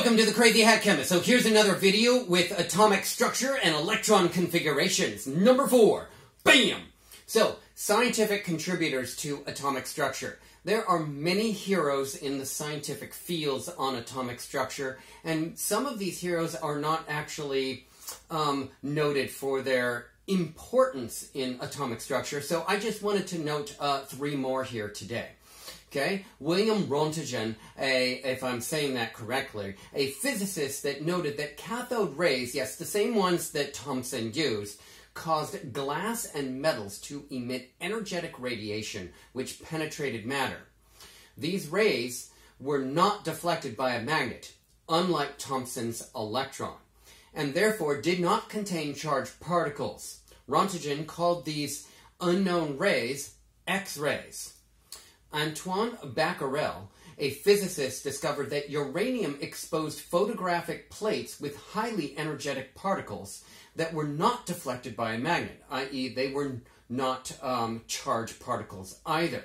Welcome to the Crazy Hat Chemist. So here's another video with atomic structure and electron configurations. Number four, bam! So, scientific contributors to atomic structure. There are many heroes in the scientific fields on atomic structure, and some of these heroes are not actually um, noted for their importance in atomic structure. So I just wanted to note uh, three more here today. Okay, William Röntgen, a, if I'm saying that correctly, a physicist that noted that cathode rays, yes, the same ones that Thomson used, caused glass and metals to emit energetic radiation which penetrated matter. These rays were not deflected by a magnet, unlike Thomson's electron, and therefore did not contain charged particles. Röntgen called these unknown rays X-rays. Antoine Becquerel, a physicist, discovered that uranium exposed photographic plates with highly energetic particles that were not deflected by a magnet, i.e., they were not um, charged particles either,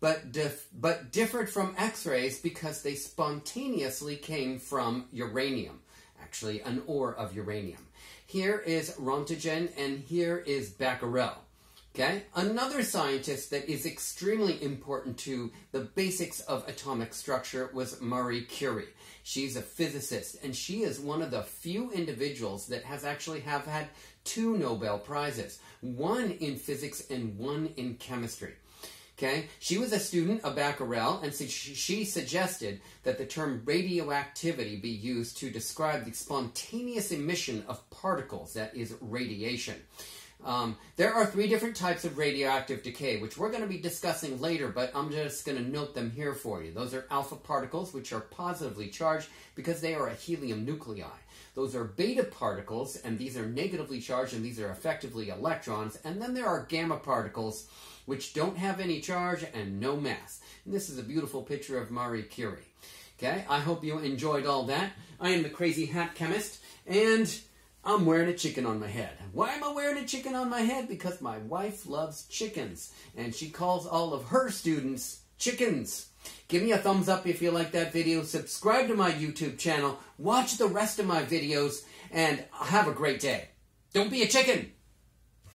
but, dif- but differed from X rays because they spontaneously came from uranium, actually, an ore of uranium. Here is Röntgen, and here is Becquerel. Okay? Another scientist that is extremely important to the basics of atomic structure was Marie Curie. She's a physicist and she is one of the few individuals that has actually have had two Nobel prizes, one in physics and one in chemistry. Okay, she was a student of Becquerel, and she, she suggested that the term radioactivity be used to describe the spontaneous emission of particles, that is, radiation. Um, there are three different types of radioactive decay, which we're going to be discussing later, but I'm just going to note them here for you. Those are alpha particles, which are positively charged because they are a helium nuclei. Those are beta particles, and these are negatively charged, and these are effectively electrons. And then there are gamma particles, which don't have any charge and no mass. And this is a beautiful picture of Marie Curie. Okay, I hope you enjoyed all that. I am the Crazy Hat Chemist, and I'm wearing a chicken on my head. Why am I wearing a chicken on my head? Because my wife loves chickens, and she calls all of her students chickens. Give me a thumbs up if you like that video. Subscribe to my YouTube channel. Watch the rest of my videos, and have a great day. Don't be a chicken.